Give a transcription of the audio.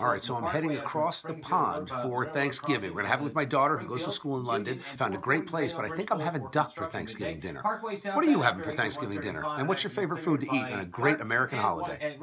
All right, so I'm heading across the pond for Thanksgiving. We're going to have it with my daughter who goes to school in London. Found a great place, but I think I'm having duck for Thanksgiving dinner. What are you having for Thanksgiving dinner? And what's your favorite food to eat on a great American holiday?